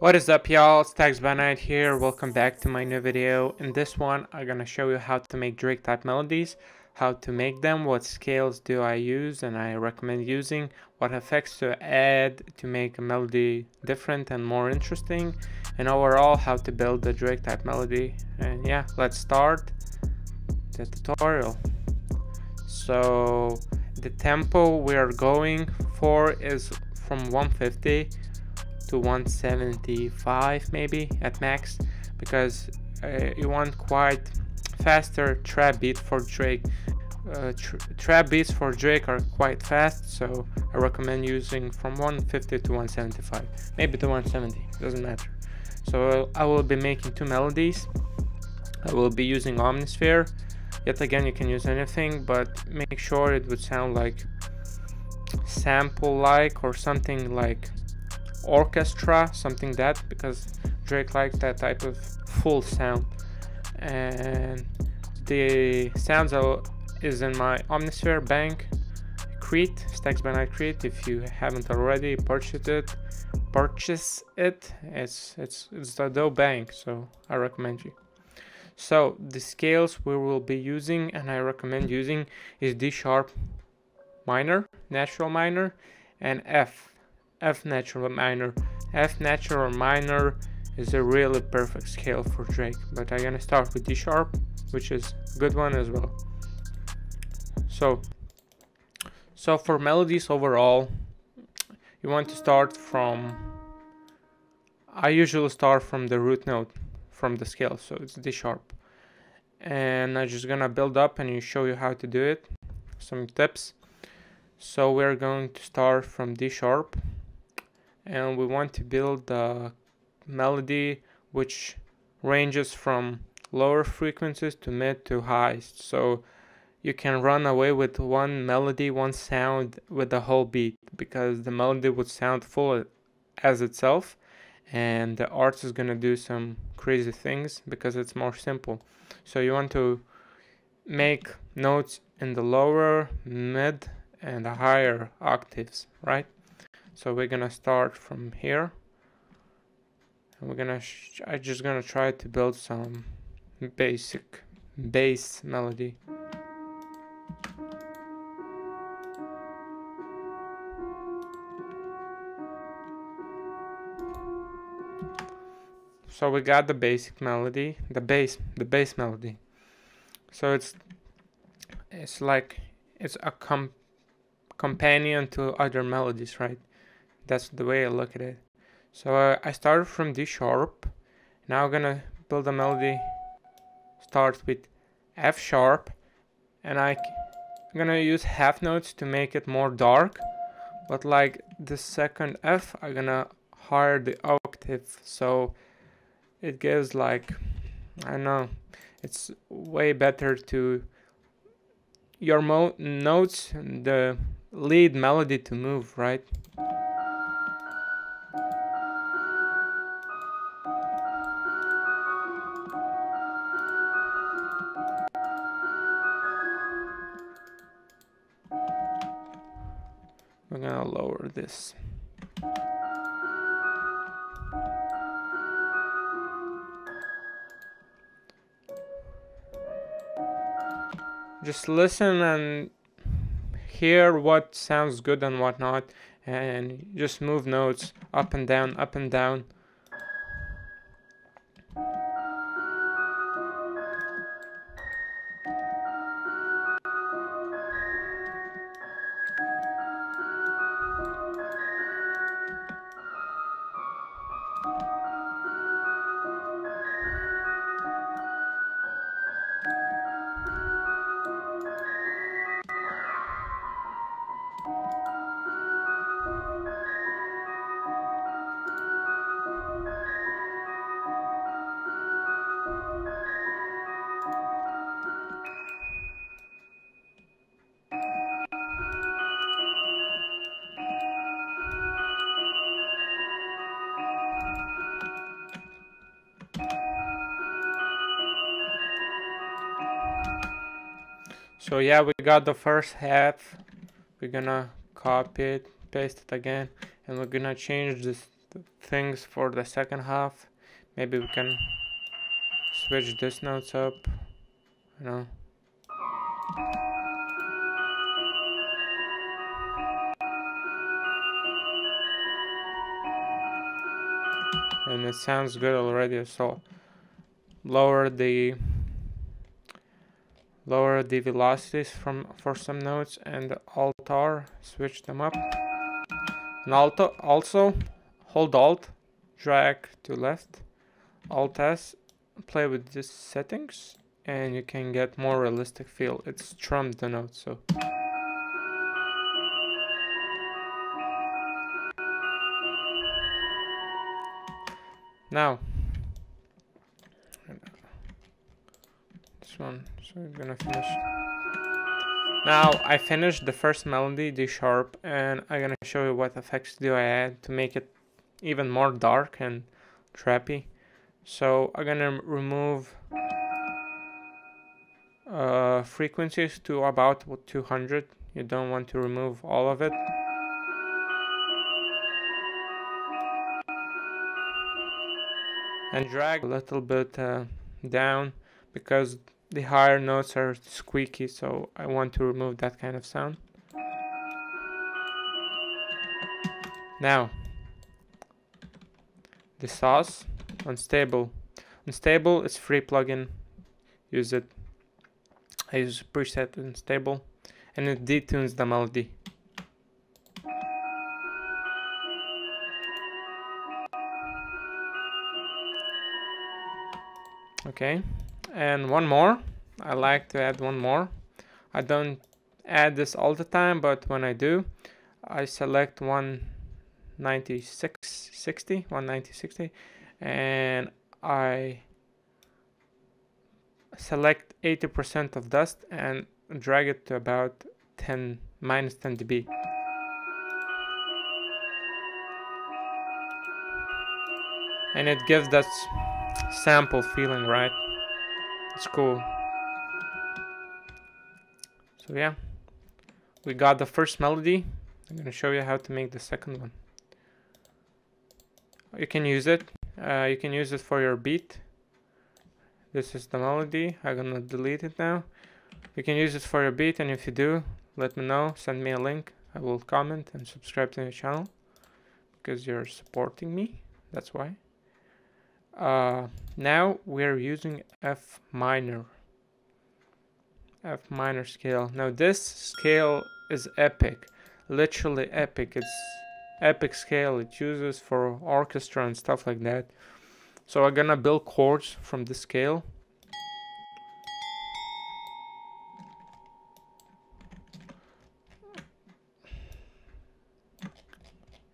What is up y'all, it's Stacks here, welcome back to my new video. In this one, I'm gonna show you how to make Drake type melodies, how to make them, what scales do I use and I recommend using, what effects to add to make a melody different and more interesting, and overall how to build the Drake type melody. And yeah, let's start the tutorial. So the tempo we are going for is from 150 to 175 maybe at max because uh, you want quite faster trap beat for Drake. Uh, tr trap beats for Drake are quite fast, so I recommend using from 150 to 175, maybe to 170, doesn't matter. So I will be making two melodies. I will be using Omnisphere. Yet again, you can use anything, but make sure it would sound like sample-like or something like orchestra something that because Drake likes that type of full sound. And the sounds are, is in my Omnisphere bank Crete Stacks by Night Crete if you haven't already purchased it purchase it. It's it's it's the dope bank so I recommend you. So the scales we will be using and I recommend using is D sharp minor natural minor and F F natural minor. F natural minor is a really perfect scale for Drake, but I'm gonna start with D sharp, which is a good one as well. So, so for melodies overall, you want to start from, I usually start from the root note, from the scale, so it's D sharp. And I'm just gonna build up and show you how to do it, some tips. So we're going to start from D sharp and we want to build a melody which ranges from lower frequencies to mid to high. So you can run away with one melody one sound with the whole beat because the melody would sound full as itself and the artist is gonna do some crazy things because it's more simple. So you want to make notes in the lower mid and the higher octaves right so we're gonna start from here. And we're gonna I'm just gonna try to build some basic bass melody. So we got the basic melody the bass the bass melody. So it's it's like it's a com companion to other melodies right that's the way I look at it. So uh, I started from D sharp. Now I'm gonna build a melody. Start with F sharp, and I, I'm gonna use half notes to make it more dark. But like the second F, I'm gonna higher the octave, so it gives like I don't know. It's way better to your notes, the lead melody to move, right? This. Just listen and hear what sounds good and what not and just move notes up and down, up and down. So yeah, we got the first half. We're gonna copy it, paste it again, and we're gonna change this things for the second half. Maybe we can switch this notes up, you know. And it sounds good already, so lower the lower the velocities from for some notes and alt R, switch them up. And alt also hold alt, drag to left, alt S, play with these settings and you can get more realistic feel. It strums the notes so. Now, one, so gonna finish. Now I finished the first melody, D sharp, and I'm gonna show you what effects do I add to make it even more dark and trappy. So I'm gonna remove uh, frequencies to about 200. You don't want to remove all of it. And drag a little bit uh, down because the higher notes are squeaky so I want to remove that kind of sound. Now, the sauce, unstable. Unstable is free plugin, use it. I use preset unstable and it detunes the melody. Okay and one more. I like to add one more. I don't add this all the time but when I do I select 196 60 190 60 and I select 80% of dust and drag it to about 10 minus 10 dB. And it gives that sample feeling right it's cool. So yeah, we got the first melody. I'm gonna show you how to make the second one. You can use it. Uh, you can use it for your beat. This is the melody. I'm gonna delete it now. You can use it for your beat, and if you do, let me know. Send me a link. I will comment and subscribe to the channel because you're supporting me. That's why. Uh, now we're using F minor. F minor scale. Now this scale is epic. Literally epic. It's epic scale. It uses for orchestra and stuff like that. So I'm gonna build chords from this scale.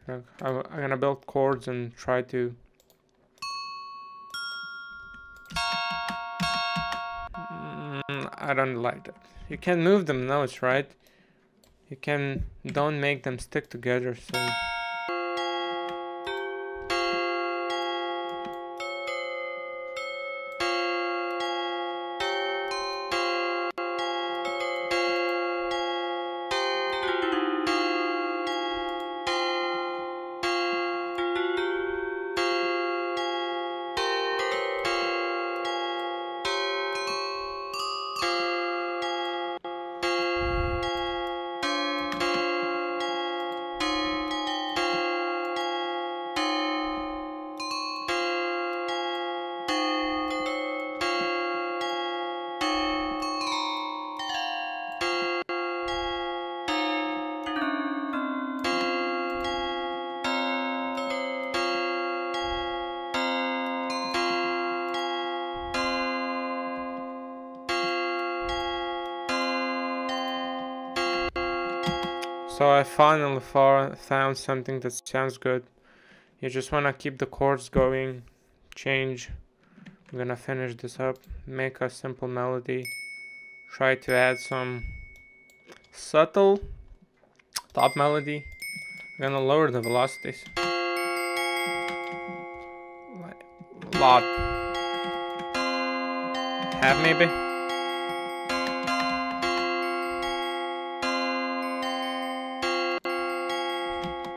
I'm gonna build chords and try to I don't like that. You can move them notes, right? You can don't make them stick together, so... So I finally found something that sounds good. You just want to keep the chords going, change. I'm gonna finish this up, make a simple melody, try to add some subtle top melody. I'm gonna lower the velocities. A lot. Half maybe?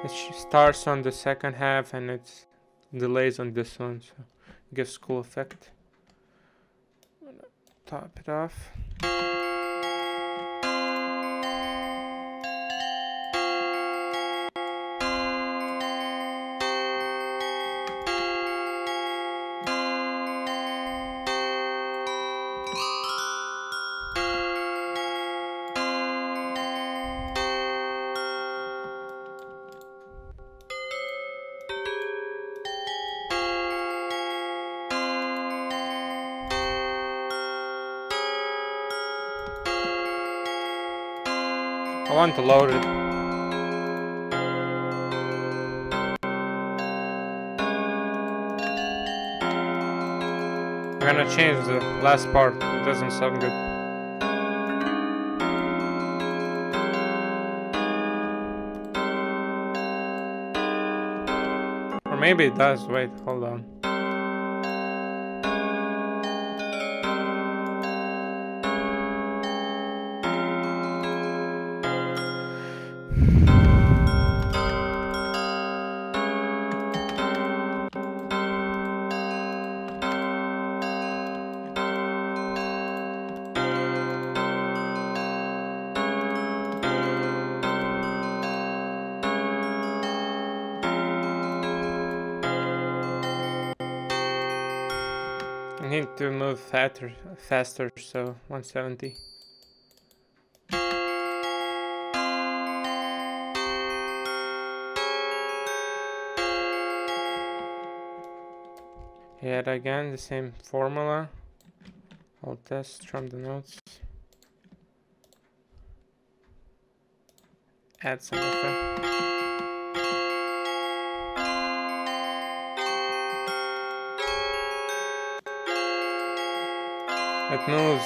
It starts on the second half and it delays on this one so gives cool effect. Top it off To load it. I'm gonna change the last part, it doesn't sound good. Or maybe it does, wait, hold on. Need to move faster, faster, so 170. Yet again, the same formula. I'll test from the notes. Add some effect. It moves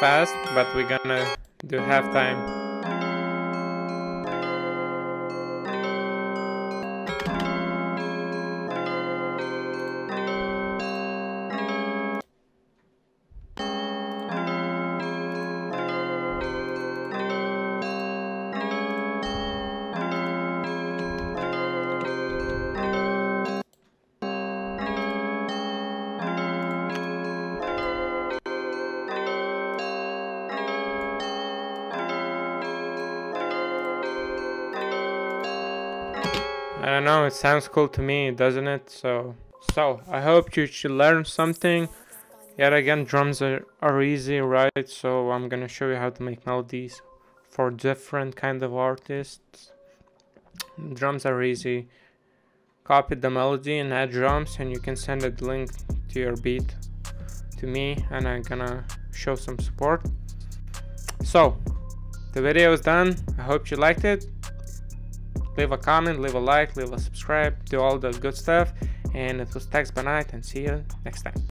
fast, but we're gonna do halftime. I don't know, it sounds cool to me, doesn't it? So, so I hope you should learn something. Yet again, drums are, are easy, right? So I'm gonna show you how to make melodies for different kind of artists. Drums are easy. Copy the melody and add drums and you can send a link to your beat to me and I'm gonna show some support. So, the video is done. I hope you liked it leave a comment, leave a like, leave a subscribe, do all the good stuff. And it was Stacks by Night and see you next time.